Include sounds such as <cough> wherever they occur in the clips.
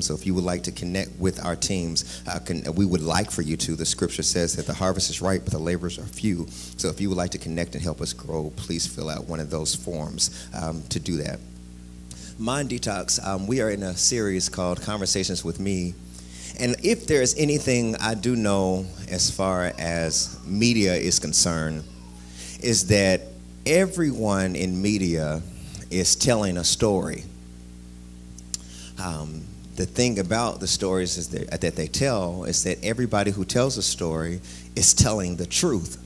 So if you would like to connect with our teams, uh, can, we would like for you to. The scripture says that the harvest is ripe, but the laborers are few. So if you would like to connect and help us grow, please fill out one of those forms um, to do that. Mind Detox, um, we are in a series called Conversations with Me. And if there's anything I do know as far as media is concerned, is that everyone in media is telling a story. Um, the thing about the stories is that, that they tell is that everybody who tells a story is telling the truth.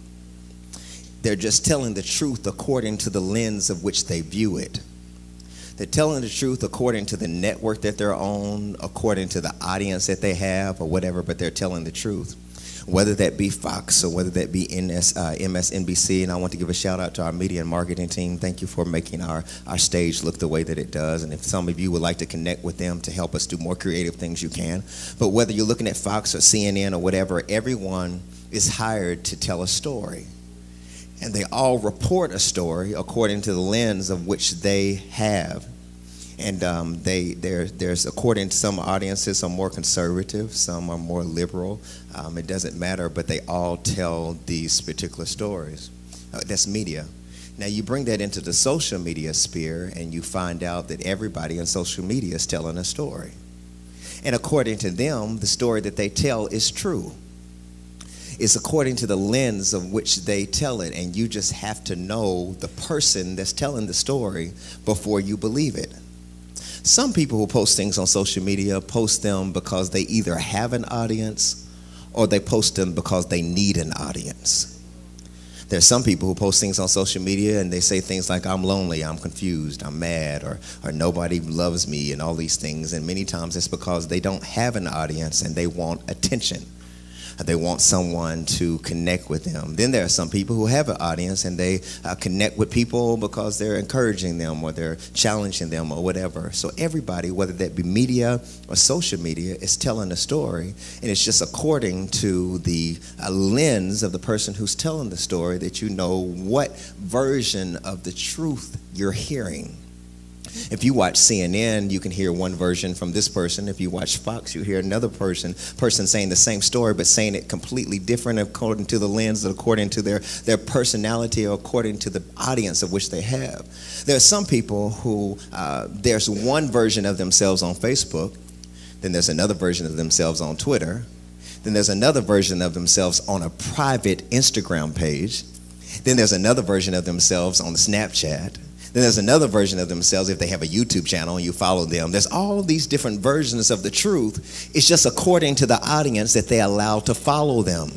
They're just telling the truth according to the lens of which they view it. They're telling the truth according to the network that they're on, according to the audience that they have, or whatever, but they're telling the truth whether that be Fox or whether that be NS, uh, MSNBC. And I want to give a shout out to our media and marketing team. Thank you for making our, our stage look the way that it does. And if some of you would like to connect with them to help us do more creative things, you can. But whether you're looking at Fox or CNN or whatever, everyone is hired to tell a story. And they all report a story according to the lens of which they have and um, they there's according to some audiences some more conservative some are more liberal. Um, it doesn't matter but they all tell these particular stories. Uh, that's media. Now you bring that into the social media sphere and you find out that everybody on social media is telling a story. And according to them the story that they tell is true. It's according to the lens of which they tell it and you just have to know the person that's telling the story before you believe it some people who post things on social media post them because they either have an audience or they post them because they need an audience. There's some people who post things on social media and they say things like, I'm lonely, I'm confused, I'm mad, or, or nobody loves me, and all these things. And many times it's because they don't have an audience and they want attention. They want someone to connect with them. Then there are some people who have an audience and they uh, connect with people because they're encouraging them or they're challenging them or whatever. So everybody, whether that be media or social media, is telling a story, and it's just according to the uh, lens of the person who's telling the story that you know what version of the truth you're hearing. If you watch CNN, you can hear one version from this person. If you watch Fox, you hear another person person saying the same story, but saying it completely different according to the lens, according to their, their personality, or according to the audience of which they have. There are some people who uh, there's one version of themselves on Facebook, then there's another version of themselves on Twitter, then there's another version of themselves on a private Instagram page. Then there's another version of themselves on Snapchat. Then there's another version of themselves if they have a YouTube channel and you follow them. There's all these different versions of the truth. It's just according to the audience that they allow to follow them.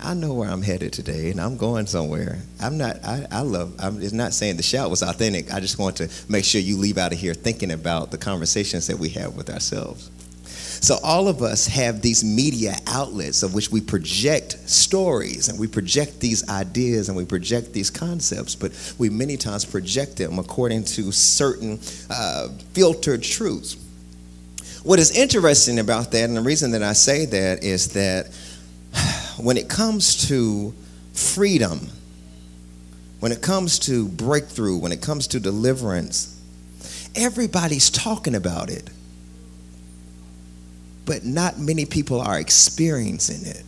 I know where I'm headed today, and I'm going somewhere. I'm not. I, I love. I'm it's not saying the shout was authentic. I just want to make sure you leave out of here thinking about the conversations that we have with ourselves. So all of us have these media outlets of which we project stories and we project these ideas and we project these concepts, but we many times project them according to certain uh, filtered truths. What is interesting about that, and the reason that I say that is that <sighs> when it comes to freedom, when it comes to breakthrough, when it comes to deliverance, everybody's talking about it but not many people are experiencing it.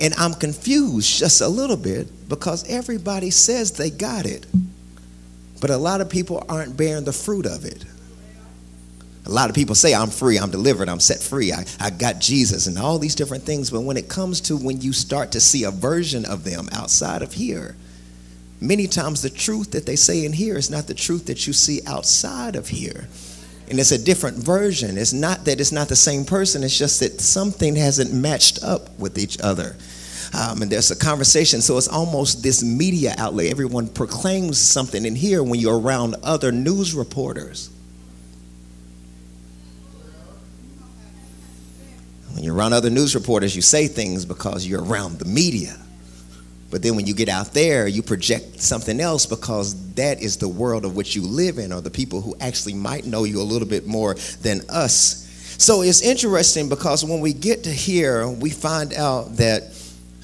And I'm confused just a little bit because everybody says they got it, but a lot of people aren't bearing the fruit of it. A lot of people say, I'm free, I'm delivered, I'm set free, I, I got Jesus, and all these different things. But when it comes to when you start to see a version of them outside of here, many times the truth that they say in here is not the truth that you see outside of here and it's a different version. It's not that it's not the same person, it's just that something hasn't matched up with each other. Um, and there's a conversation, so it's almost this media outlet. Everyone proclaims something in here when you're around other news reporters. When you're around other news reporters, you say things because you're around the media. But then when you get out there, you project something else because that is the world of which you live in, or the people who actually might know you a little bit more than us. So it's interesting because when we get to here, we find out that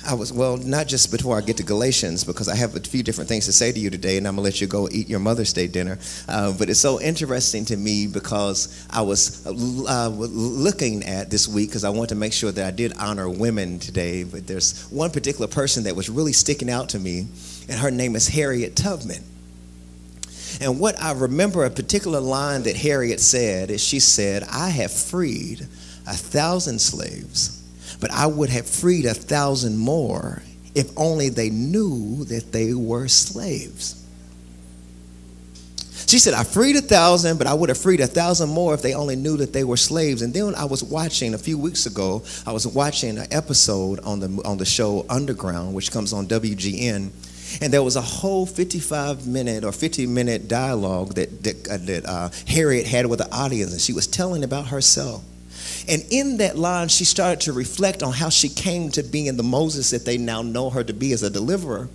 I was, well, not just before I get to Galatians, because I have a few different things to say to you today, and I'm going to let you go eat your Mother's Day dinner. Uh, but it's so interesting to me because I was uh, looking at this week because I want to make sure that I did honor women today. But there's one particular person that was really sticking out to me, and her name is Harriet Tubman. And what I remember a particular line that Harriet said is she said, I have freed a thousand slaves but I would have freed a thousand more if only they knew that they were slaves. She said, I freed a thousand, but I would have freed a thousand more if they only knew that they were slaves. And then I was watching a few weeks ago, I was watching an episode on the, on the show Underground, which comes on WGN. And there was a whole 55 minute or 50 minute dialogue that, that, uh, that uh, Harriet had with the audience, and she was telling about herself. And in that line, she started to reflect on how she came to being the Moses that they now know her to be as a deliverer.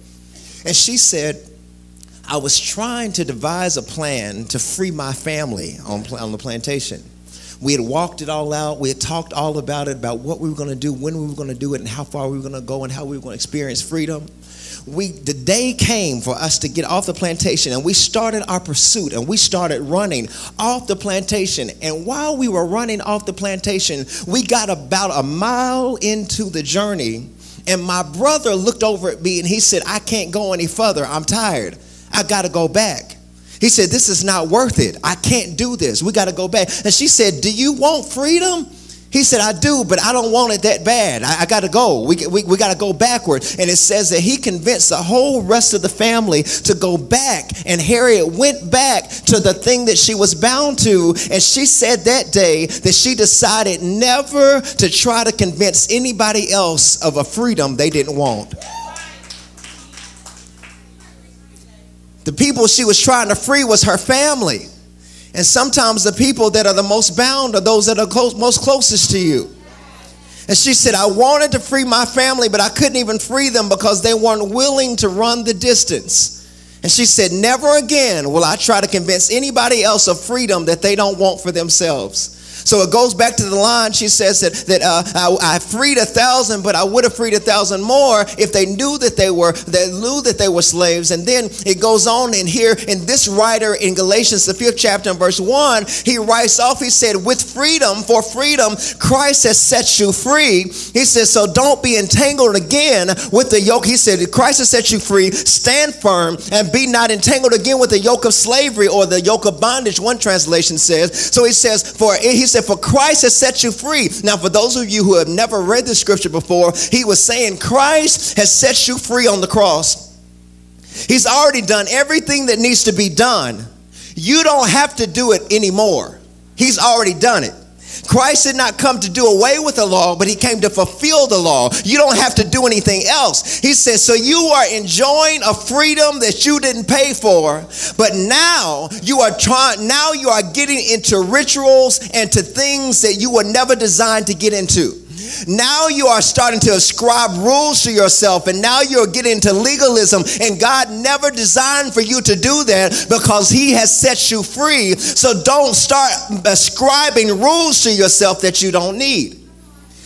And she said, I was trying to devise a plan to free my family on, on the plantation. We had walked it all out. We had talked all about it, about what we were going to do, when we were going to do it, and how far we were going to go, and how we were going to experience freedom we the day came for us to get off the plantation and we started our pursuit and we started running off the plantation. And while we were running off the plantation we got about a mile into the journey and my brother looked over at me and he said i can't go any further. I'm tired. I got to go back. He said this is not worth it. I can't do this. We got to go back. And she said do you want freedom he said, I do, but I don't want it that bad. I, I got to go. We, we, we got to go backward. And it says that he convinced the whole rest of the family to go back. And Harriet went back to the thing that she was bound to. And she said that day that she decided never to try to convince anybody else of a freedom they didn't want. The people she was trying to free was her family. And sometimes the people that are the most bound are those that are close, most closest to you. And she said, I wanted to free my family, but I couldn't even free them because they weren't willing to run the distance. And she said, Never again will I try to convince anybody else of freedom that they don't want for themselves. So it goes back to the line. She says that, that uh, I, I, freed a thousand, but I would have freed a thousand more if they knew that they were they knew that they were slaves. And then it goes on in here in this writer in Galatians, the fifth chapter, and verse one, he writes off. He said, "With freedom, for freedom, Christ has set you free." He says, "So don't be entangled again with the yoke." He said, "Christ has set you free. Stand firm and be not entangled again with the yoke of slavery or the yoke of bondage." One translation says. So he says, "For he said, For Christ has set you free. Now, for those of you who have never read the scripture before, he was saying, Christ has set you free on the cross. He's already done everything that needs to be done. You don't have to do it anymore. He's already done it. Christ did not come to do away with the law, but he came to fulfill the law. You don't have to do anything else. He says, so you are enjoying a freedom that you didn't pay for, but now you are trying, now you are getting into rituals and to things that you were never designed to get into. Now you are starting to ascribe rules to yourself, and now you're getting into legalism. And God never designed for you to do that because He has set you free. So don't start ascribing rules to yourself that you don't need.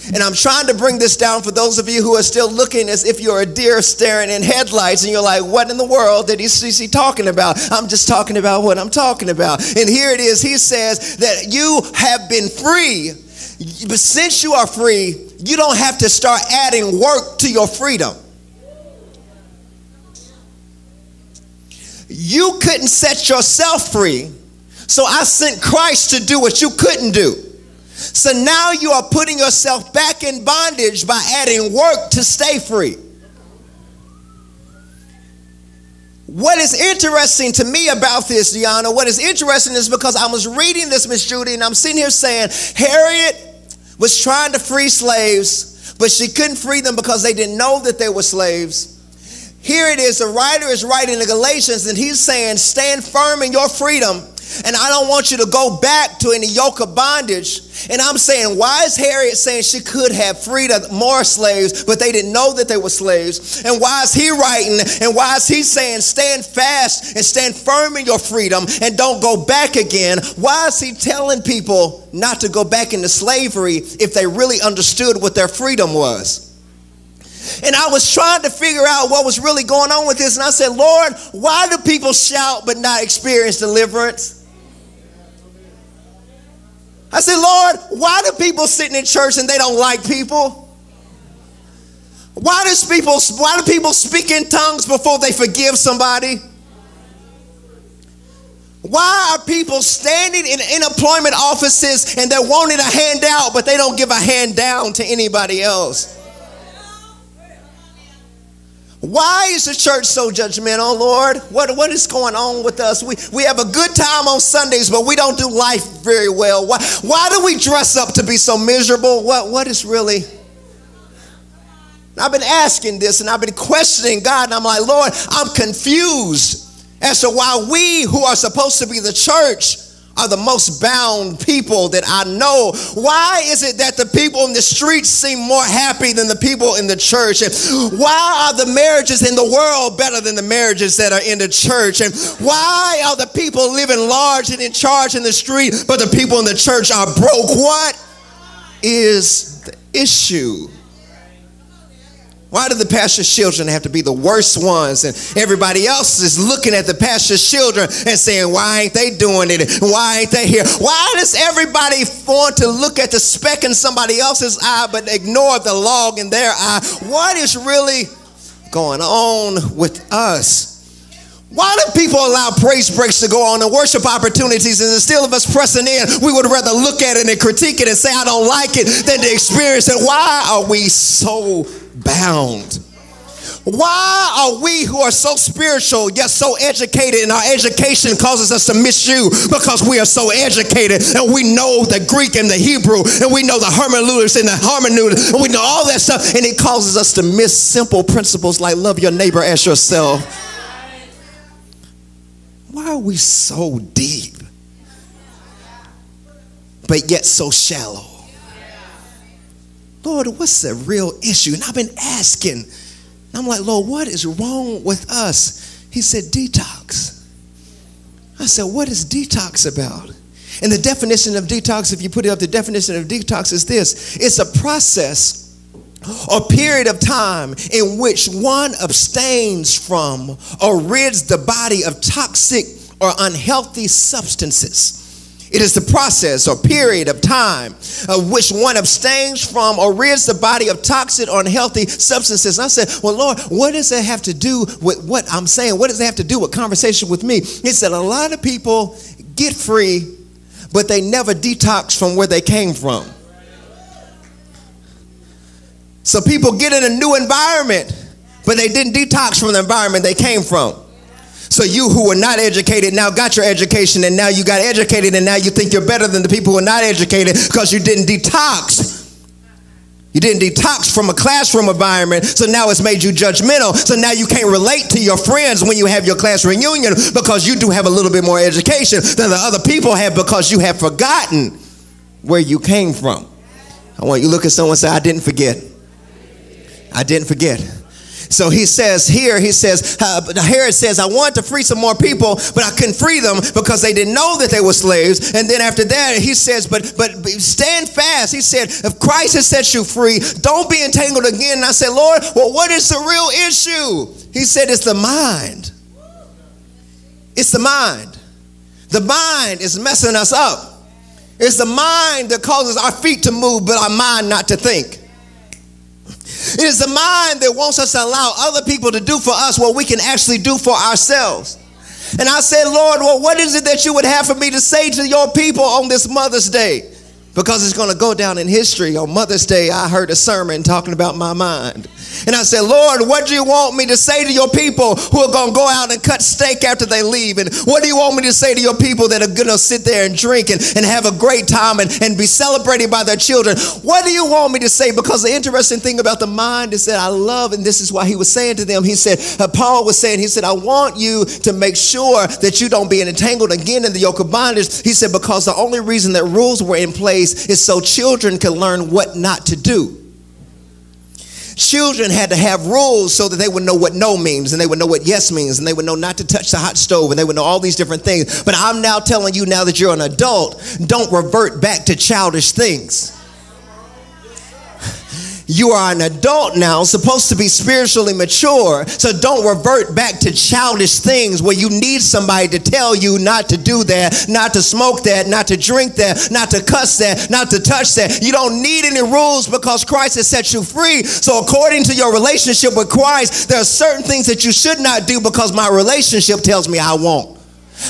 And I'm trying to bring this down for those of you who are still looking as if you're a deer staring in headlights and you're like, what in the world did he, is he talking about? I'm just talking about what I'm talking about. And here it is. He says that you have been free but since you are free, you don't have to start adding work to your freedom. You couldn't set yourself free, so I sent Christ to do what you couldn't do. So now you are putting yourself back in bondage by adding work to stay free. What is interesting to me about this, Diana, what is interesting is because I was reading this, Miss Judy, and I'm sitting here saying, Harriet was trying to free slaves, but she couldn't free them because they didn't know that they were slaves. Here it is, the writer is writing the Galatians, and he's saying, Stand firm in your freedom and I don't want you to go back to any yoke of bondage. And I'm saying, why is Harriet saying she could have freed more slaves, but they didn't know that they were slaves? And why is he writing? And why is he saying, stand fast and stand firm in your freedom and don't go back again? Why is he telling people not to go back into slavery if they really understood what their freedom was? And I was trying to figure out what was really going on with this. And I said, Lord, why do people shout but not experience deliverance? I said, Lord, why do people sitting in church and they don't like people? Why does people why do people speak in tongues before they forgive somebody? Why are people standing in unemployment offices and they're wanting a handout, but they don't give a hand down to anybody else? Why is the church so judgmental, Lord? What, what is going on with us? We, we have a good time on Sundays, but we don't do life very well. Why, why do we dress up to be so miserable? What, what is really. I've been asking this and I've been questioning God, and I'm like, Lord, I'm confused as to why we who are supposed to be the church are the most bound people that I know. Why is it that the people in the streets seem more happy than the people in the church? And why are the marriages in the world better than the marriages that are in the church? And why are the people living large and in charge in the street, but the people in the church are broke? What is the issue? Why do the pastor's children have to be the worst ones and everybody else is looking at the pastor's children and saying, why ain't they doing it? Why ain't they here? Why does everybody want to look at the speck in somebody else's eye but ignore the log in their eye? What is really going on with us? Why do people allow praise breaks to go on and worship opportunities and instead of us pressing in, we would rather look at it and critique it and say, I don't like it than to experience it? Why are we so bound. Why are we who are so spiritual yet so educated and our education causes us to miss you because we are so educated and we know the Greek and the Hebrew and we know the hermeneutics and the hermeneutics and we know all that stuff and it causes us to miss simple principles like love your neighbor as yourself. Why are we so deep but yet so shallow? Lord, what's the real issue? And I've been asking. I'm like, Lord, what is wrong with us? He said, detox. I said, what is detox about? And the definition of detox, if you put it up, the definition of detox is this it's a process or period of time in which one abstains from or rids the body of toxic or unhealthy substances it is the process or period of time of which one abstains from or rids the body of toxic or unhealthy substances. And I said, Well, Lord, what does that have to do with what I'm saying? What does that have to do with conversation with me? He said, A lot of people get free, but they never detox from where they came from. So people get in a new environment, but they didn't detox from the environment they came from. So you who were not educated now got your education and now you got educated and now you think you're better than the people who are not educated because you didn't detox. You didn't detox from a classroom environment, so now it's made you judgmental. So now you can't relate to your friends when you have your class reunion because you do have a little bit more education than the other people have because you have forgotten where you came from. I want you to look at someone and say, I didn't forget. I didn't forget. So he says here, he says, uh, Harriet says, I wanted to free some more people, but I couldn't free them because they didn't know that they were slaves. And then after that, he says, but but stand fast. He said, if Christ has set you free, don't be entangled again. And I said, Lord, well, what is the real issue? He said, it's the mind. It's the mind. The mind is messing us up. It's the mind that causes our feet to move, but our mind not to think. It is the mind that wants us to allow other people to do for us what we can actually do for ourselves. And I said, Lord, well, what is it that you would have for me to say to your people on this Mother's Day? Because it's going to go down in history. On Mother's Day, I heard a sermon talking about my mind. And I said, Lord, what do you want me to say to your people who are going to go out and cut steak after they leave? And what do you want me to say to your people that are going to sit there and drink and, and have a great time and, and be celebrated by their children? What do you want me to say? Because the interesting thing about the mind is that I love, and this is why he was saying to them, he said, uh, Paul was saying, he said, I want you to make sure that you don't be entangled again in the yoke of bondage. He said, because the only reason that rules were in place place is so children can learn what not to do. Children had to have rules so that they would know what no means and they would know what yes means and they would know not to touch the hot stove and they would know all these different things. But I'm now telling you, now that you're an adult, don't revert back to childish things. You are an adult now, supposed to be spiritually mature. So don't revert back to childish things where you need somebody to tell you not to do that, not to smoke that, not to drink that, not to cuss that, not to touch that. You don't need any rules because Christ has set you free. So, according to your relationship with Christ, there are certain things that you should not do because my relationship tells me I won't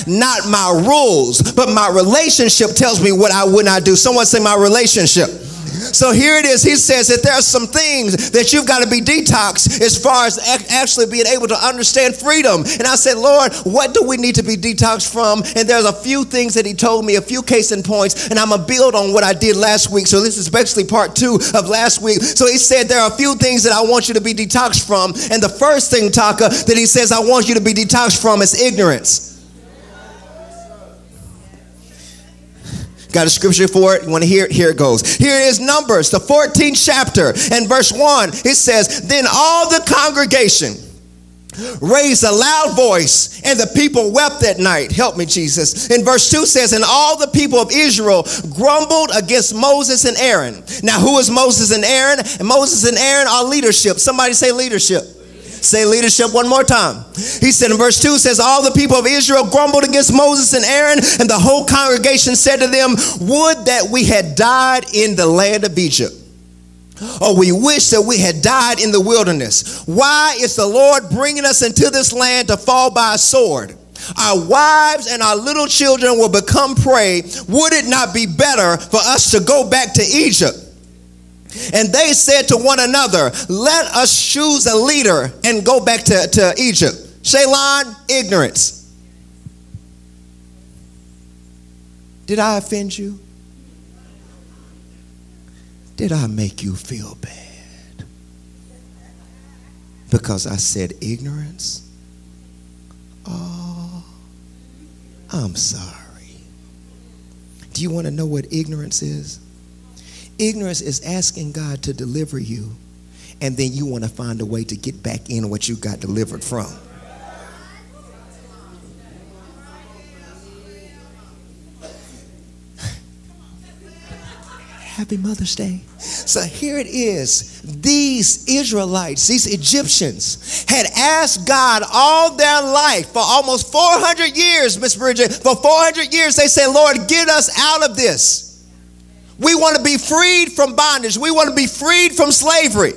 not my rules, but my relationship tells me what I would not do. Someone say my relationship. So here it is. He says that there are some things that you've got to be detoxed as far as actually being able to understand freedom. And I said, Lord, what do we need to be detoxed from? And there's a few things that he told me, a few case in points, and I'm going to build on what I did last week. So this is basically part two of last week. So he said, there are a few things that I want you to be detoxed from. And the first thing, Taka, that he says I want you to be detoxed from is ignorance. Got a scripture for it? You want to hear it? Here it goes. Here is Numbers, the 14th chapter, and verse 1. It says, Then all the congregation raised a loud voice, and the people wept that night. Help me, Jesus. In verse 2 says, And all the people of Israel grumbled against Moses and Aaron. Now, who is Moses and Aaron? And Moses and Aaron are leadership. Somebody say leadership. Say leadership one more time. He said in verse 2 says, All the people of Israel grumbled against Moses and Aaron, and the whole congregation said to them, Would that we had died in the land of Egypt. Or we wish that we had died in the wilderness. Why is the Lord bringing us into this land to fall by a sword? Our wives and our little children will become prey. Would it not be better for us to go back to Egypt? And they said to one another, Let us choose a leader and go back to, to Egypt. Shalon, ignorance. Did I offend you? Did I make you feel bad? Because I said ignorance? Oh, I'm sorry. Do you want to know what ignorance is? Ignorance is asking God to deliver you, and then you want to find a way to get back in what you got delivered from. Happy Mother's Day. So here it is. These Israelites, these Egyptians, had asked God all their life for almost 400 years, Miss Bridget. For 400 years, they said, Lord, get us out of this. We want to be freed from bondage. We want to be freed from slavery.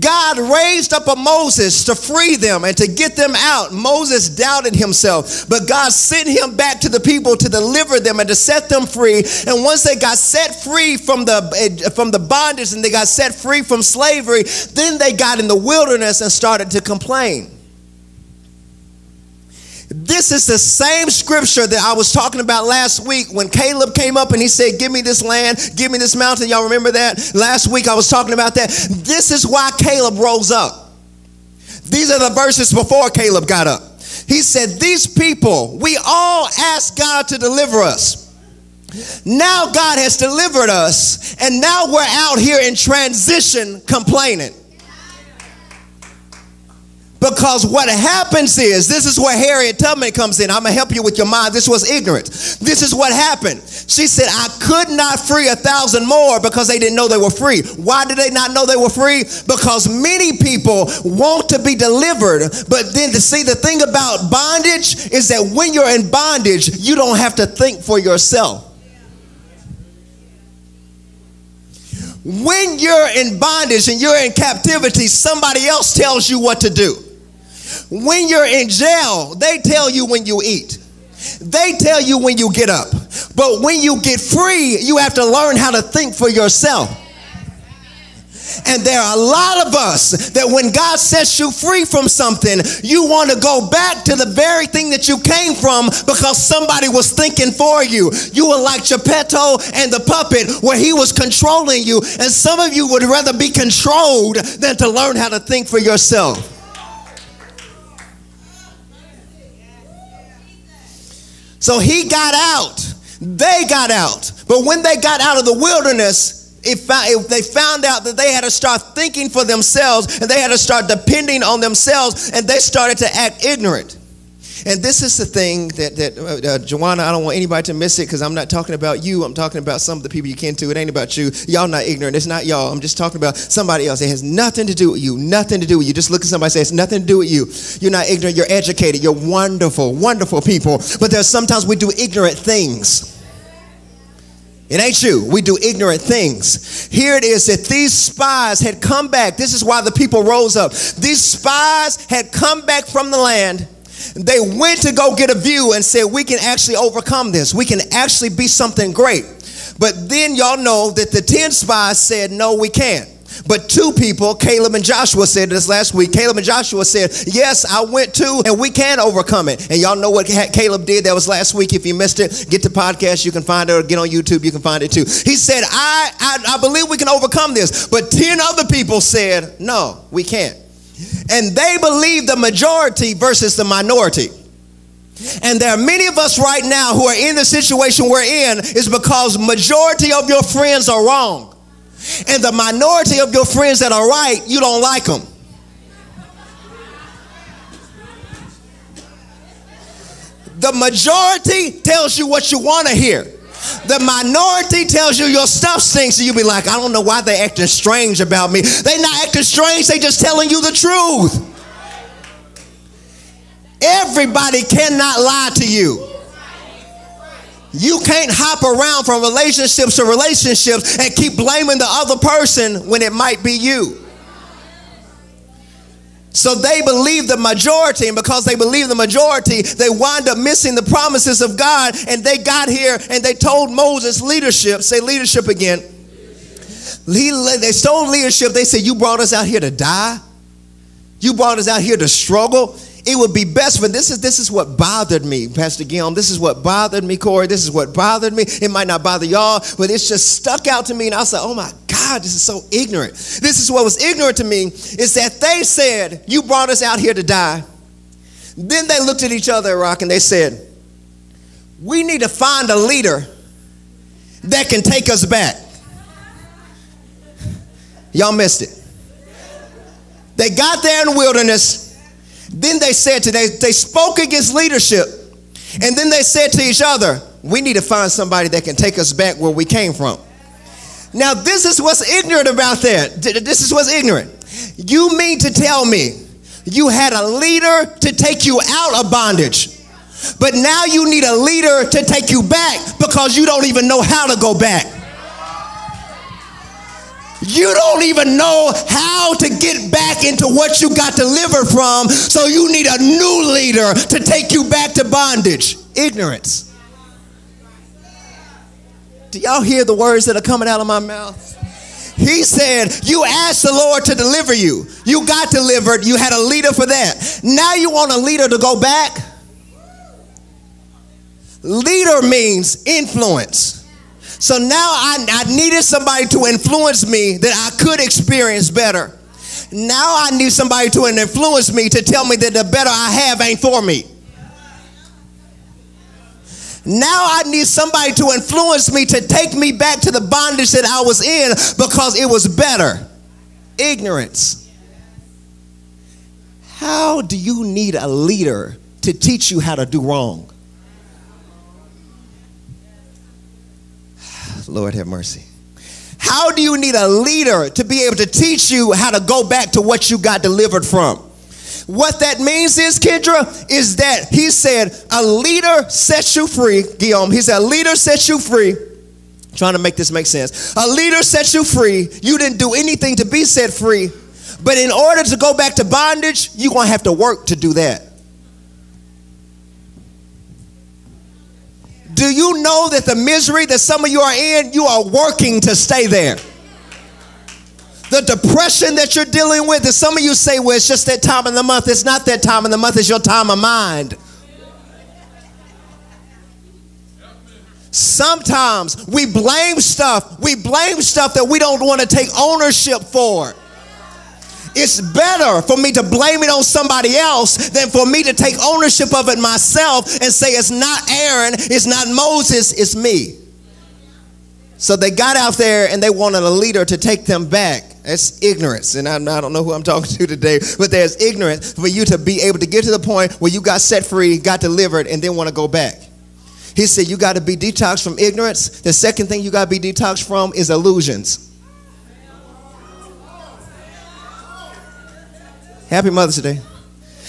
God raised up a Moses to free them and to get them out. Moses doubted himself, but God sent him back to the people to deliver them and to set them free. And once they got set free from the eh, from the bondage and they got set free from slavery, then they got in the wilderness and started to complain. This is the same scripture that I was talking about last week when Caleb came up and he said, Give me this land, give me this mountain. Y'all remember that? Last week I was talking about that. This is why Caleb rose up. These are the verses before Caleb got up. He said, These people, we all asked God to deliver us. Now God has delivered us, and now we're out here in transition complaining. Because what happens is, this is where Harriet Tubman comes in. I'm going to help you with your mind. This was ignorance. This is what happened. She said, I could not free a thousand more because they didn't know they were free. Why did they not know they were free? Because many people want to be delivered. But then to see the thing about bondage is that when you're in bondage, you don't have to think for yourself. When you're in bondage and you're in captivity, somebody else tells you what to do. When you're in jail, they tell you when you eat. They tell you when you get up. But when you get free, you have to learn how to think for yourself. And there are a lot of us that when God sets you free from something, you want to go back to the very thing that you came from because somebody was thinking for you. You were like Geppetto and the puppet where he was controlling you. And some of you would rather be controlled than to learn how to think for yourself. So he got out. They got out. But when they got out of the wilderness, it, they found out that they had to start thinking for themselves and they had to start depending on themselves and they started to act ignorant. And this is the thing that, that uh, uh, Joanna, I don't want anybody to miss it because I'm not talking about you. I'm talking about some of the people you can too. It ain't about you. Y'all not ignorant. It's not y'all. I'm just talking about somebody else. It has nothing to do with you. Nothing to do with you. Just look at somebody say, it's nothing to do with you. You're not ignorant. You're educated. You're wonderful, wonderful people. But there's sometimes we do ignorant things. It ain't you. We do ignorant things. Here it is that these spies had come back. This is why the people rose up. These spies had come back from the land. They went to go get a view and said, We can actually overcome this. We can actually be something great. But then y'all know that the 10 spies said, No, we can't. But two people, Caleb and Joshua, said this last week. Caleb and Joshua said, Yes, I went too, and we can overcome it. And y'all know what Caleb did? That was last week. If you missed it, get the podcast. You can find it, or get on YouTube. You can find it too. He said, I, I, I believe we can overcome this. But 10 other people said, No, we can't. And they believe the majority versus the minority. And there are many of us right now who are in the situation we're in is because majority of your friends are wrong. And the minority of your friends that are right, you don't like them. The majority tells you what you want to hear. The minority tells you your stuff stinks, and you be like, I don't know why they acting strange about me. They not acting strange, they just telling you the truth. Everybody cannot lie to you. You can't hop around from relationships to relationships and keep blaming the other person when it might be you. So they believe the majority, and because they believe the majority, they wind up missing the promises of God. And they got here and they told Moses leadership, say leadership again. They stole leadership. They said, You brought us out here to die. You brought us out here to struggle it would be best for this is this is what bothered me, Pastor Guillaume. This is what bothered me, Corey. This is what bothered me. It might not bother y'all, but it's just stuck out to me. And I was like, oh my God, this is so ignorant. This is what was ignorant to me is that they said, You brought us out here to die. Then they looked at each other, Rock, and they said, We need to find a leader that can take us back. Y'all missed it. They got there in the wilderness. Then they said to they, they spoke against leadership. And then they said to each other, we need to find somebody that can take us back where we came from. Now, this is what's ignorant about that. This is what's ignorant. You mean to tell me you had a leader to take you out of bondage, but now you need a leader to take you back because you don't even know how to go back. You don't even know how to get back into what you got delivered from, so you need a new leader to take you back to bondage. Ignorance. Do y'all hear the words that are coming out of my mouth? He said, You asked the Lord to deliver you. You got delivered. You had a leader for that. Now you want a leader to go back? Leader means influence. So now I, I needed somebody to influence me that I could experience better. Now I need somebody to influence me to tell me that the better I have ain't for me. Now I need somebody to influence me to take me back to the bondage that I was in because it was better. Ignorance. How do you need a leader to teach you how to do wrong? Lord have mercy. How do you need a leader to be able to teach you how to go back to what you got delivered from? What that means is, Kendra, is that he said, a leader sets you free. Guillaume, he said, a leader sets you free. trying to make this make sense. A leader sets you free. You didn't do anything to be set free. But in order to go back to bondage, you're going to have to work to do that. Do you know that the misery that some of you are in, you are working to stay there? The depression that you're dealing with, and some of you say, well, it's just that time in the month. It's not that time in the month, it's your time of mind. Sometimes we blame stuff. We blame stuff that we don't want to take ownership for. It's better for me to blame it on somebody else than for me to take ownership of it myself and say it's not Aaron, it's not Moses, it's me. So they got out there and they wanted a leader to take them back. That's ignorance. And I, don't know who I'm talking to today, but there's ignorance for you to be able to get to the point where you got set free, got delivered, and then want to go back. He said you got to be detoxed from ignorance. The second thing you got to be detoxed from is illusions. Happy Mother's Day.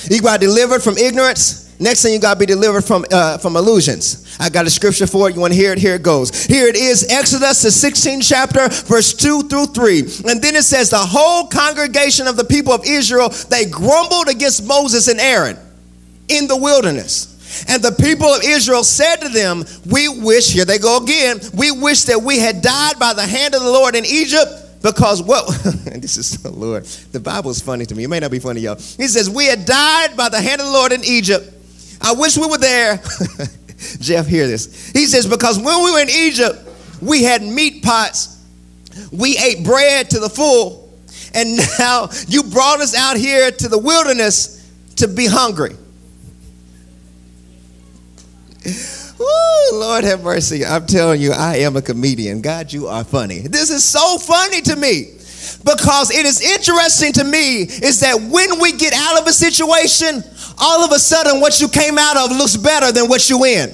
You got delivered from ignorance. Next thing you got to be delivered from uh, from illusions. I got a scripture for it. You want to hear it? Here it goes. Here it is, Exodus, the 16th chapter, verse 2 through 3. And then it says, the whole congregation of the people of Israel, they grumbled against Moses and Aaron in the wilderness. And the people of Israel said to them, We wish, here they go again, we wish that we had died by the hand of the Lord in Egypt because what, <laughs> this is the Lord, the Bible is funny to me. It may not be funny, y'all. He says, We had died by the hand of the Lord in Egypt. I wish we were there. <laughs> Jeff, hear this. He says, Because when we were in Egypt, we had meat pots, we ate bread to the full, and now you brought us out here to the wilderness to be hungry. Ooh, Lord have mercy. I'm telling you, I am a comedian. God, you are funny. This is so funny to me because it is interesting to me is that when we get out of a situation, all of a sudden what you came out of looks better than what you in.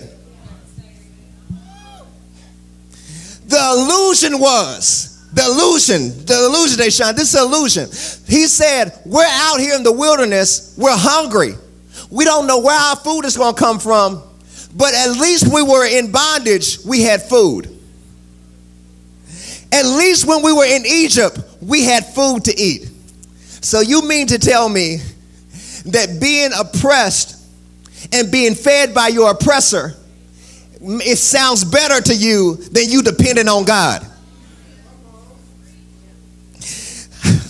The illusion was, the illusion, the illusion they shine, this is illusion. He said, We're out here in the wilderness, we're hungry. We don't know where our food is going to come from, but at least we were in bondage, we had food. At least when we were in Egypt, we had food to eat. So you mean to tell me that being oppressed and being fed by your oppressor, it sounds better to you than you depending on God?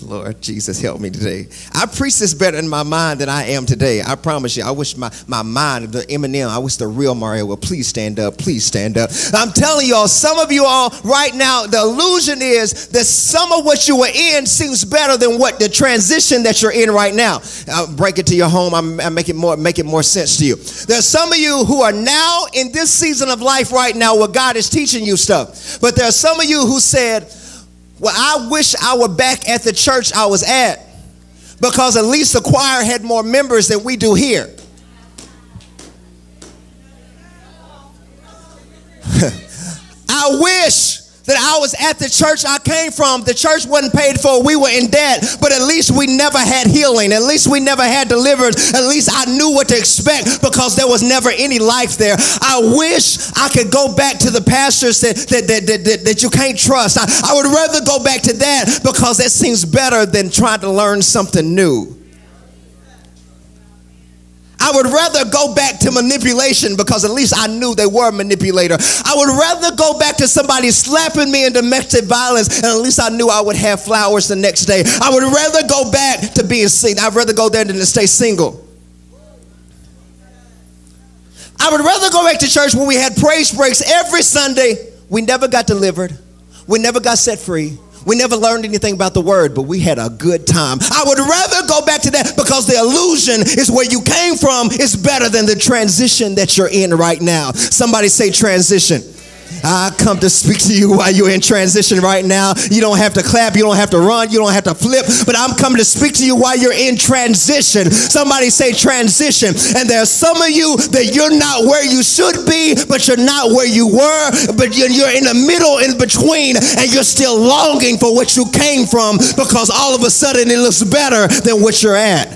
Lord Jesus, help me today. I preach this better in my mind than I am today. I promise you. I wish my, my mind, the Eminem, I wish the real Mario would please stand up. Please stand up. I'm telling y'all, some of you all right now, the illusion is that some of what you were in seems better than what the transition that you're in right now. I'll break it to your home. I'm, i make it more make it more sense to you. There's some of you who are now in this season of life right now where God is teaching you stuff. But there are some of you who said, well, I wish I were back at the church I was at because at least the choir had more members than we do here. <laughs> I wish that I was at the church I came from. The church wasn't paid for. We were in debt, but at least we never had healing. At least we never had deliverance. At least I knew what to expect because there was never any life there. I wish I could go back to the pastors that, that, that, that, that you can't trust. I, I would rather go back to that because that seems better than trying to learn something new. I would rather go back to manipulation because at least I knew they were a manipulator. I would rather go back to somebody slapping me in domestic violence and at least I knew I would have flowers the next day. I would rather go back to being seen. I'd rather go there than to stay single. I would rather go back to church when we had praise breaks every Sunday. We never got delivered. We never got set free. We never learned anything about the word, but we had a good time. I would rather go back to that because the illusion is where you came from is better than the transition that you're in right now. Somebody say transition. I come to speak to you while you're in transition right now. You don't have to clap, you don't have to run, you don't have to flip, but I'm coming to speak to you while you're in transition. Somebody say transition. And there's some of you that you're not where you should be, but you're not where you were, but you're in the middle in between, and you're still longing for what you came from because all of a sudden it looks better than what you're at.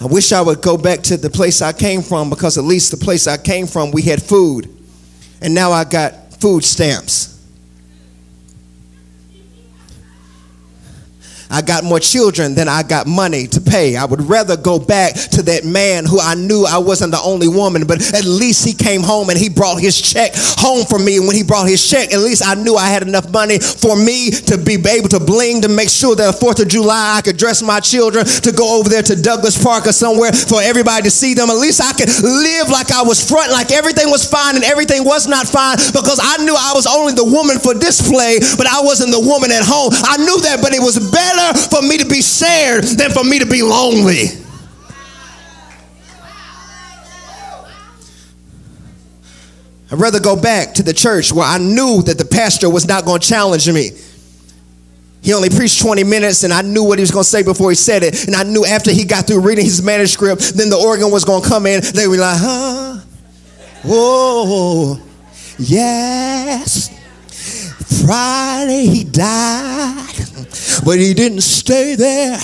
I wish I would go back to the place I came from because at least the place I came from, we had food. And now I got food stamps. I got more children than I got money to pay. I would rather go back to that man who I knew I wasn't the only woman, but at least he came home and he brought his check home for me. And when he brought his check, at least I knew I had enough money for me to be able to bling to make sure that the 4th of July I could dress my children to go over there to Douglas Park or somewhere for everybody to see them. At least I could live like I was front, like everything was fine and everything was not fine because I knew I was only the woman for display, but I wasn't the woman at home. I knew that, but it was better better for me to be shared than for me to be lonely. I'd rather go back to the church where I knew that the pastor was not going to challenge me. He only preached 20 minutes, and I knew what he was going to say before he said it. And I knew after he got through reading his manuscript, then the organ was going to come in. They were like, huh? Whoa, yes. Friday he died, but he didn't stay there.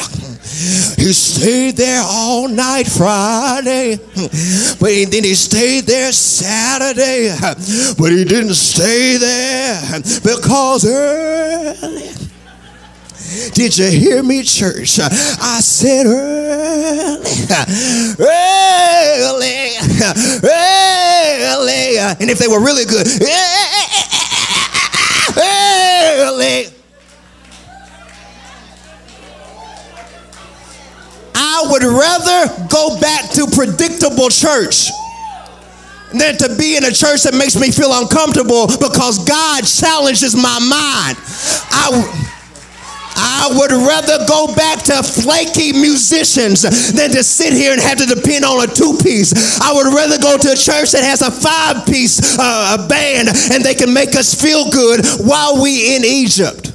He stayed there all night Friday, but he, then he stayed there Saturday, but he didn't stay there because early did you hear me, church? I said early, early, early. And if they were really good, eh, eh, eh, early. I would rather go back to predictable church than to be in a church that makes me feel uncomfortable because God challenges my mind. I I would rather go back to flaky musicians than to sit here and have to depend on a two piece. I would rather go to a church that has a five piece uh, band and they can make us feel good while we in Egypt.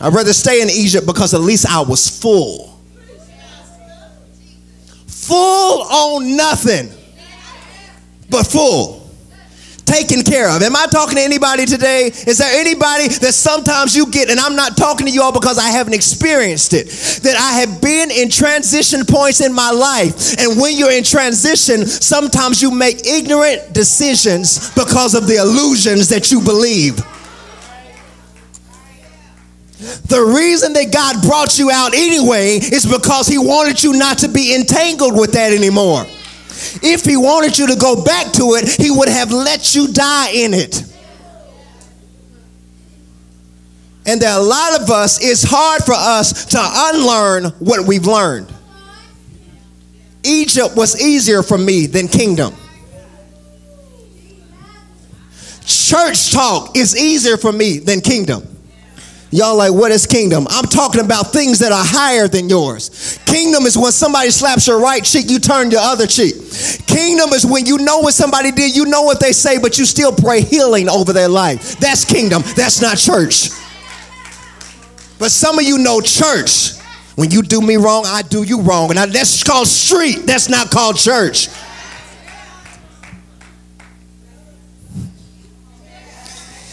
I'd rather stay in Egypt because at least I was full. Full on nothing, but full taken care of. Am I talking to anybody today? Is there anybody that sometimes you get, and I'm not talking to you all because I haven't experienced it, that I have been in transition points in my life. And when you're in transition, sometimes you make ignorant decisions because of the illusions that you believe. The reason that God brought you out anyway is because He wanted you not to be entangled with that anymore. If he wanted you to go back to it, he would have let you die in it. And there are a lot of us, it's hard for us to unlearn what we've learned. Egypt was easier for me than kingdom. Church talk is easier for me than kingdom. Y'all like, what is kingdom? I'm talking about things that are higher than yours. Kingdom is when somebody slaps your right cheek, you turn your other cheek. Kingdom is when you know what somebody did, you know what they say, but you still pray healing over their life. That's kingdom. That's not church. But some of you know church. When you do me wrong, I do you wrong. And that's called street. That's not called church.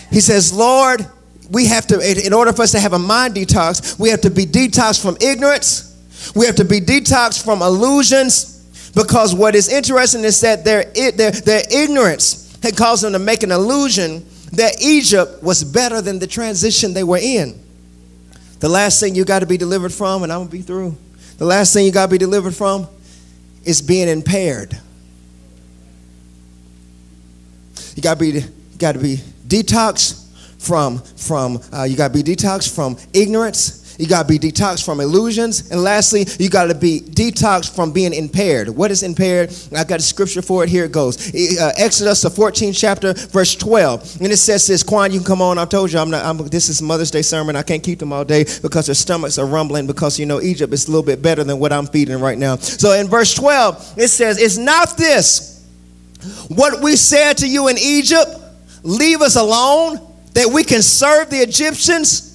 He says, Lord, we have to, in order for us to have a mind detox, we have to be detoxed from ignorance. We have to be detoxed from illusions. Because what is interesting is that their, their, their ignorance had caused them to make an illusion that Egypt was better than the transition they were in. The last thing you got to be delivered from, and I'm going to be through, the last thing you got to be delivered from is being impaired. You got to be, got to be detoxed from, from uh, you got to be detoxed from ignorance. You got to be detoxed from illusions. And lastly, you got to be detoxed from being impaired. What is impaired? I got a scripture for it. Here it goes. Uh, Exodus, the 14th chapter, verse 12. And it says this, Quan, you can come on. I told you, I'm not, I'm, this is Mother's Day sermon. I can't keep them all day because their stomachs are rumbling because, you know, Egypt is a little bit better than what I'm feeding right now. So in verse 12, it says, It's not this what we said to you in Egypt? Leave us alone that we can serve the Egyptians?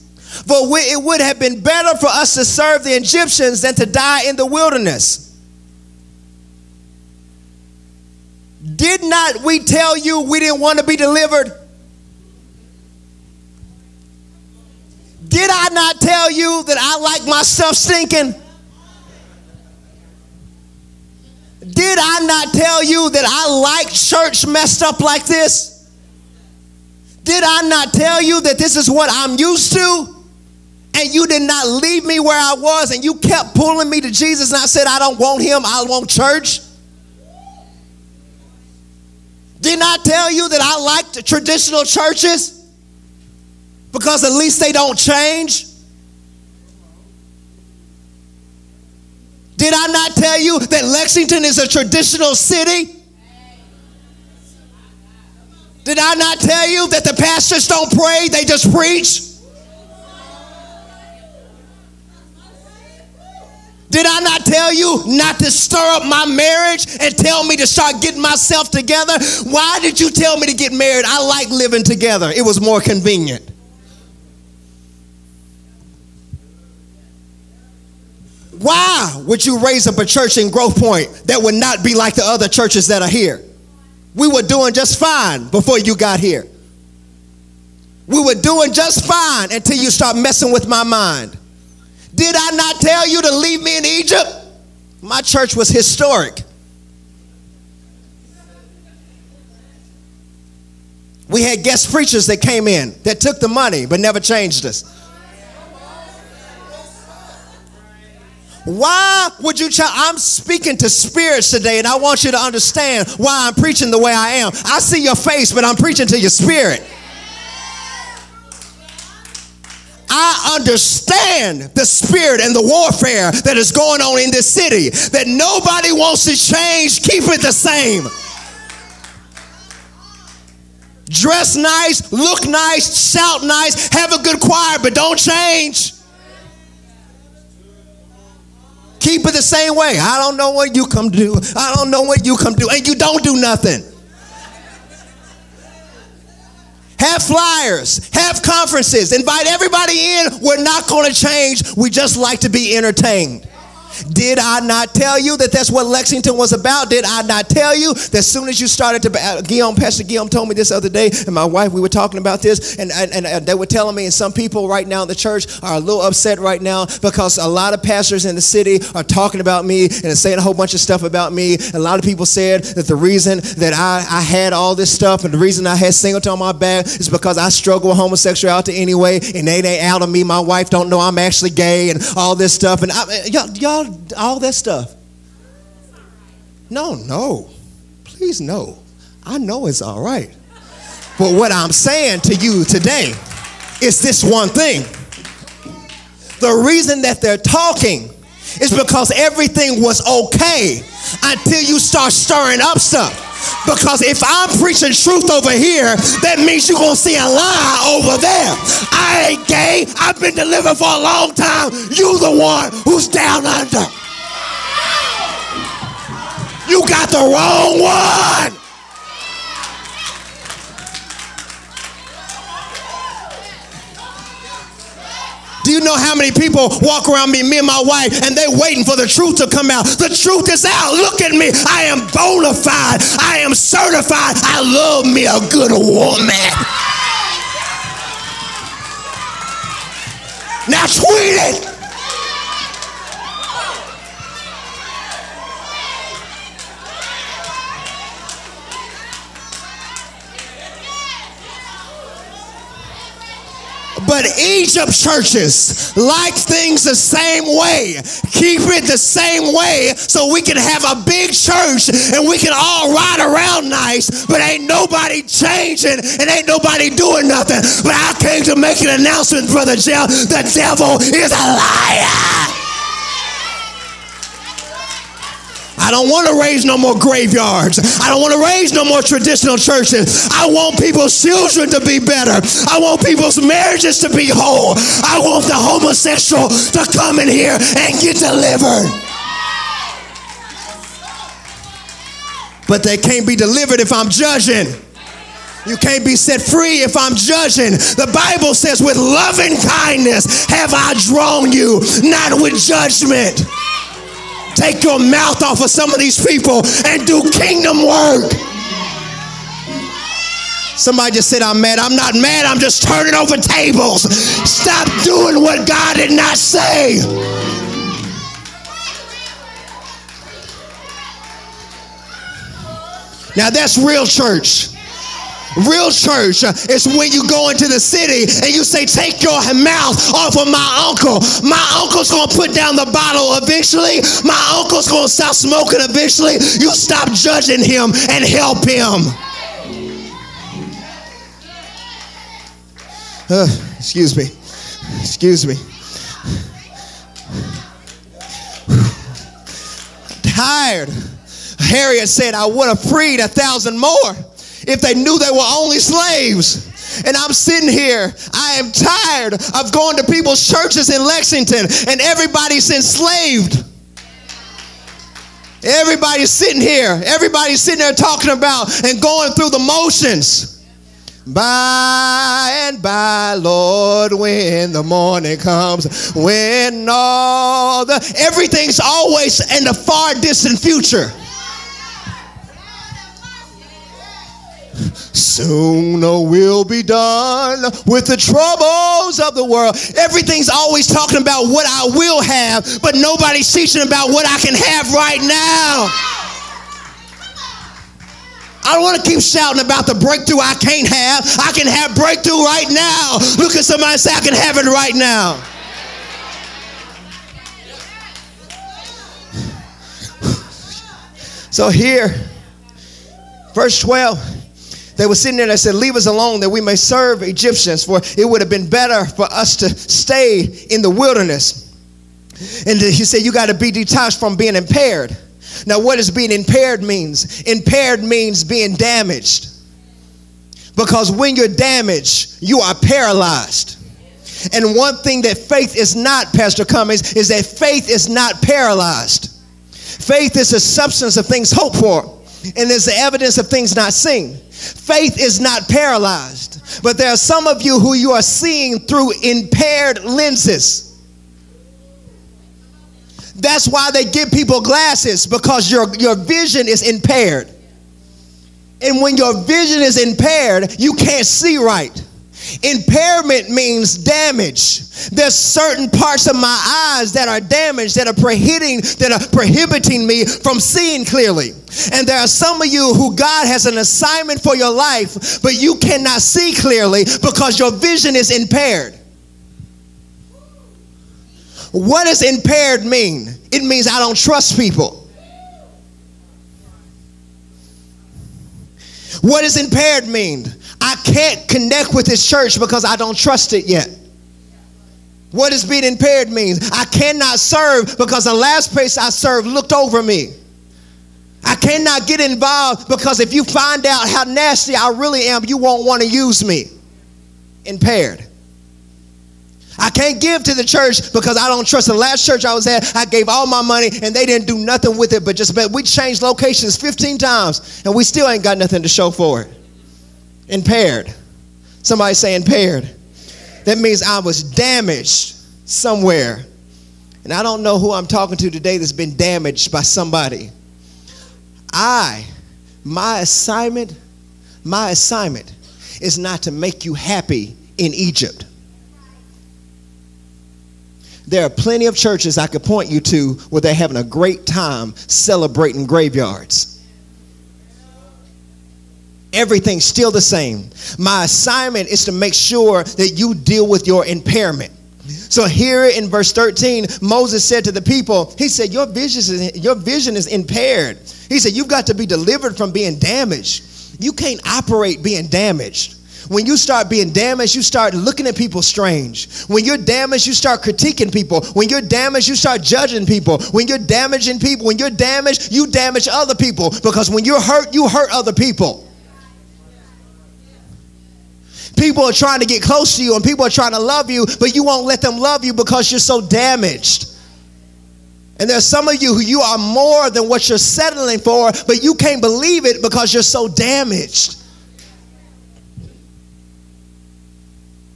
For we, it would have been better for us to serve the Egyptians than to die in the wilderness. Did not we tell you we didn't want to be delivered? Did I not tell you that I like my stuff stinking? Did I not tell you that I like church messed up like this? Did I not tell you that this is what I'm used to? And you did not leave me where I was and you kept pulling me to Jesus and I said, I don't want him, I want church. Didn't I tell you that I like the traditional churches? Because at least they don't change. Did I not tell you that Lexington is a traditional city? Did I not tell you that the pastors don't pray, they just preach? Did I not tell you not to stir up my marriage and tell me to start getting myself together? Why did you tell me to get married? I like living together, it was more convenient. Why would you raise up a church in Growth Point that would not be like the other churches that are here? We were doing just fine before you got here. We were doing just fine until you start messing with my mind. Did I not tell you to leave me in Egypt? My church was historic. We had guest preachers that came in that took the money but never changed us. Why would you try? I'm speaking to spirits today, and I want you to understand why I'm preaching the way I am. I see your face, but I'm preaching to your spirit. I understand the spirit and the warfare that is going on in this city, that nobody wants to change, keep it the same. Dress nice, look nice, shout nice, have a good choir, but don't change. Keep it the same way. I don't know what you come to do. I don't know what you come do. And you don't do nothing. Have flyers, have conferences, invite everybody in. We're not going to change. We just like to be entertained. Did I not tell you that that's what Lexington was about? Did I not tell you that as soon as you started to, uh, Guillaume, Pastor Guillaume told me this other day, and my wife, we were talking about this, and, and, and they were telling me, and some people right now in the church are a little upset right now because a lot of pastors in the city are talking about me and saying a whole bunch of stuff about me. A lot of people said that the reason that I, I had all this stuff and the reason I had Singleton on my back is because I struggle with homosexuality anyway, and they ain't out of me. My wife don't know I'm actually gay and all this stuff. And I, y'all, y'all all that stuff. No, no. Please, no. I know it's all right. But what I'm saying to you today is this one thing. The reason that they're talking is because everything was okay until you start stirring up stuff. Because if I'm preaching truth over here, that means you're going to see a lie over there. I ain't gay. I've been delivered for a long time. You the one who's down under. You got the wrong one. Do you know how many people walk around me, me and my wife, and they waiting for the truth to come out? The truth is out. Look at me. I am bona fide. I am certified. I love me a good woman. Now tweet it. But Egypt churches like things the same way. Keep it the same way so we can have a big church and we can all ride around nice, but ain't nobody changing and ain't nobody doing nothing. But I came to make an announcement, Brother Jeff. The devil is a liar. I don't want to raise no more graveyards. I don't want to raise no more traditional churches. I want people's children to be better. I want people's marriages to be whole. I want the homosexual to come in here and get delivered. But they can't be delivered if I'm judging. You can't be set free if I'm judging. The Bible says, with loving kindness have I drawn you, not with judgment. Take your mouth off of some of these people and do kingdom work. Somebody just said, I'm mad. I'm not mad. I'm just turning over tables. Stop doing what God did not say. Now that's real church. Real church is when you go into the city and you say, Take your mouth off of my uncle. My uncle's gonna put down the bottle eventually. My uncle's gonna stop smoking eventually. You stop judging him and help him. Uh, excuse me. Excuse me. tired. Harriet said, I would have freed a thousand more if they knew they were only slaves. And I'm sitting here, I am tired of going to people's churches in Lexington and everybody's enslaved. Everybody's sitting here, everybody's sitting there talking about and going through the motions. By and by, Lord, when the morning comes, when all the everything's always in the far distant future. Soon will be done with the troubles of the world. Everything's always talking about what I will have, but nobody's teaching about what I can have right now. I don't want to keep shouting about the breakthrough I can't have. I can have breakthrough right now. Look at somebody say, I can have it right now. So here, verse 12. They were sitting there and they said, Leave us alone that we may serve Egyptians, for it would have been better for us to stay in the wilderness. And he said, You got to be detached from being impaired. Now, what does being impaired means? Impaired means being damaged. Because when you're damaged, you are paralyzed. And one thing that faith is not, Pastor Cummings, is that faith is not paralyzed. Faith is a substance of things hoped for, and is the evidence of things not seen. Faith is not paralyzed, but there are some of you who you are seeing through impaired lenses. That's why they give people glasses because your, your vision is impaired. And when your vision is impaired, you can't see right. Impairment means damage. There's certain parts of my eyes that are damaged, that are prohibiting, that are prohibiting me from seeing clearly. And there are some of you who God has an assignment for your life, but you cannot see clearly because your vision is impaired. What does impaired mean? It means I don't trust people. What does impaired mean? I can't connect with this church because I don't trust it yet. What does being impaired means? I cannot serve because the last place I served looked over me. I cannot get involved because if you find out how nasty I really am, you won't want to use me. Impaired. I can't give to the church because I don't trust the last church I was at. I gave all my money and they didn't do nothing with it, but just but we changed locations 15 times and we still ain't got nothing to show for it. Impaired. Somebody say impaired. That means I was damaged somewhere. And I don't know who I'm talking to today that's been damaged by somebody. I, my assignment, my assignment is not to make you happy in Egypt. There are plenty of churches I could point you to where they're having a great time celebrating graveyards. Everything's still the same. My assignment is to make sure that you deal with your impairment. So here in verse 13, Moses said to the people, he said, your vision is, your vision is impaired. He said, you've got to be delivered from being damaged. You can't operate being damaged. When you start being damaged, you start looking at people strange. When you're damaged, you start critiquing people. When you're damaged, you start judging people. When you're damaging people, when you're damaged, you damage other people because when you're hurt, you hurt other people. People are trying to get close to you and people are trying to love you, but you won't let them love you because you're so damaged. And there's some of you who you are more than what you're settling for, but you can't believe it because you're so damaged.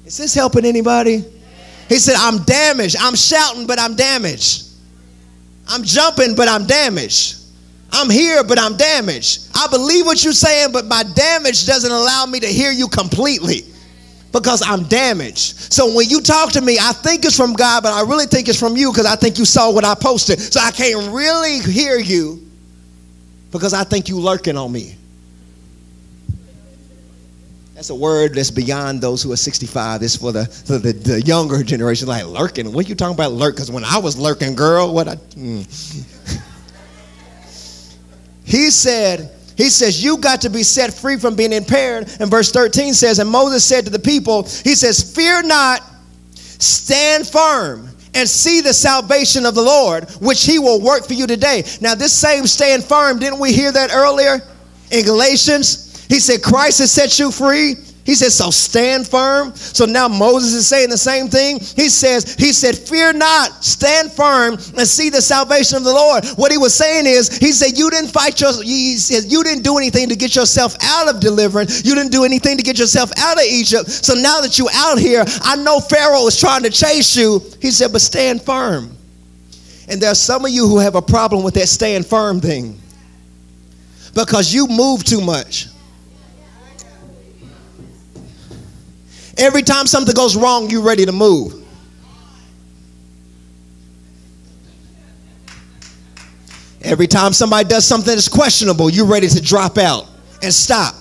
Is this helping anybody? He said, I'm damaged. I'm shouting, but I'm damaged. I'm jumping, but I'm damaged. I'm here, but I'm damaged. I believe what you're saying, but my damage doesn't allow me to hear you completely because I'm damaged. So when you talk to me, I think it's from God, but I really think it's from you because I think you saw what I posted. So I can't really hear you because I think you lurking on me. That's a word that's beyond those who are 65. It's for the, the, the younger generation, like lurking. What are you talking about lurk? Because when I was lurking, girl, what I. Mm. <laughs> he said, he says, You got to be set free from being impaired. And verse 13 says, And Moses said to the people, He says, Fear not, stand firm and see the salvation of the Lord, which he will work for you today. Now, this same stand firm, didn't we hear that earlier in Galatians? He said, Christ has set you free. He says, so stand firm. So now Moses is saying the same thing. He says, he said, fear not, stand firm and see the salvation of the Lord. What he was saying is, he said, you didn't fight your, he said, you didn't do anything to get yourself out of deliverance. You didn't do anything to get yourself out of Egypt. So now that you're out here, I know Pharaoh is trying to chase you. He said, but stand firm. And there are some of you who have a problem with that stand firm thing because you move too much. Every time something goes wrong, you're ready to move. Every time somebody does something that's questionable, you're ready to drop out and stop.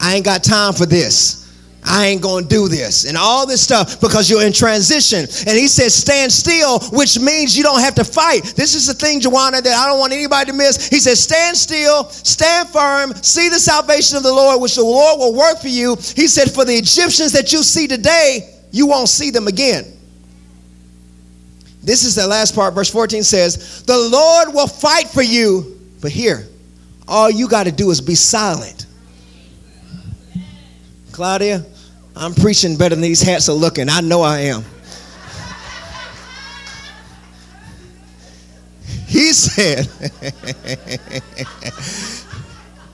I ain't got time for this. I ain't gonna do this and all this stuff because you're in transition. And he says, stand still, which means you don't have to fight. This is the thing, Joanna, that I don't want anybody to miss. He says, stand still, stand firm, see the salvation of the Lord, which the Lord will work for you. He said, for the Egyptians that you see today, you won't see them again. This is the last part. Verse 14 says, The Lord will fight for you. But here, all you got to do is be silent. Claudia, I'm preaching better than these hats are looking. I know I am. <laughs> He said,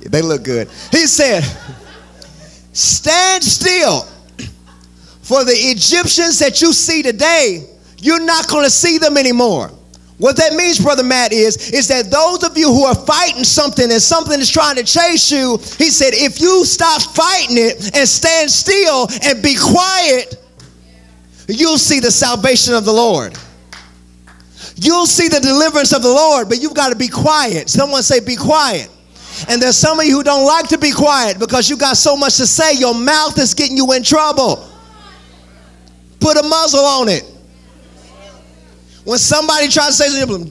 <laughs> they look good. He said, Stand still, for the Egyptians that you see today, you're not going to see them anymore. What that means, Brother Matt, is, is that those of you who are fighting something and something is trying to chase you, he said, if you stop fighting it and stand still and be quiet, you'll see the salvation of the Lord. You'll see the deliverance of the Lord, but you've got to be quiet. Someone say, be quiet. And there's some of you who don't like to be quiet because you got so much to say, your mouth is getting you in trouble. Put a muzzle on it. When somebody tries to say something,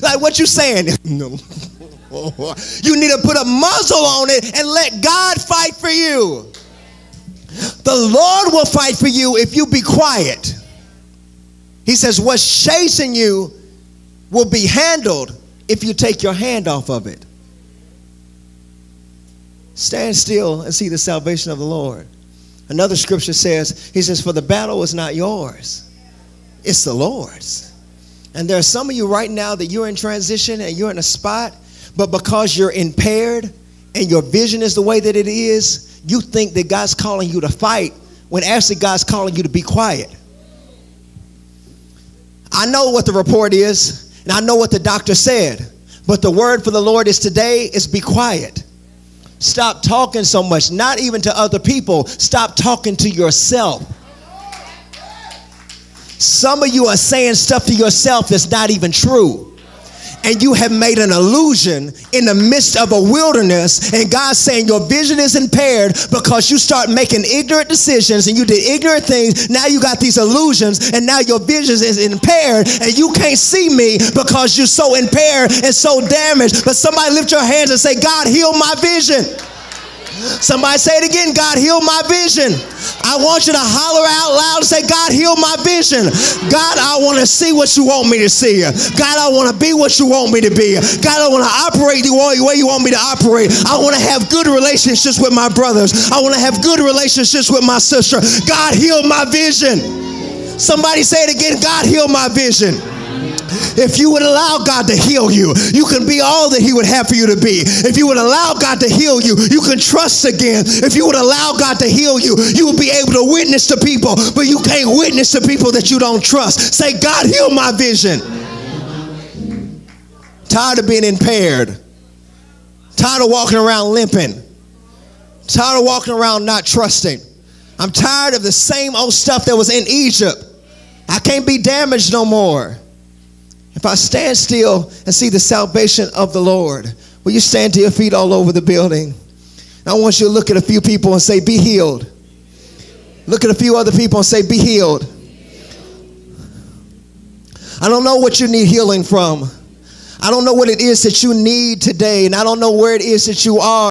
like what you saying? <laughs> <laughs> You need to put a muzzle on it and let God fight for you. The Lord will fight for you if you be quiet. He says, What's chasing you will be handled if you take your hand off of it. Stand still and see the salvation of the Lord. Another scripture says, He says, For the battle is not yours, it's the Lord's. And there are some of you right now that you're in transition and you're in a spot, but because you're impaired and your vision is the way that it is, you think that God's calling you to fight when actually God's calling you to be quiet. I know what the report is, and I know what the doctor said, but the word for the Lord is today is be quiet. Stop talking so much, not even to other people. Stop talking to yourself. Some of you are saying stuff to yourself that's not even true and you have made an illusion in the midst of a wilderness and God's saying your vision is impaired because you start making ignorant decisions and you did ignorant things. Now you got these illusions and now your vision is impaired and you can't see me because you're so impaired and so damaged. But somebody lift your hands and say God heal my vision Somebody say it again. God, heal my vision. I want you to holler out loud and say, God, heal my vision. God, I want to see what you want me to see. God, I want to be what you want me to be. God, I want to operate the way you want me to operate. I want to have good relationships with my brothers. I want to have good relationships with my sister. God, heal my vision. Somebody say it again. God, heal my vision. If you would allow God to heal you, you can be all that He would have for you to be. If you would allow God to heal you, you can trust again. If you would allow God to heal you, you will be able to witness to people, but you can't witness to people that you don't trust. Say, God, heal my vision. Tired of being impaired. Tired of walking around limping. Tired of walking around not trusting. I'm tired of the same old stuff that was in Egypt. I can't be damaged no more. If I stand still and see the salvation of the Lord, will you stand to your feet all over the building? I want you to look at a few people and say, Be healed. Look at a few other people and say, Be healed. I don't know what you need healing from. I don't know what it is that you need today, and I don't know where it is that you are.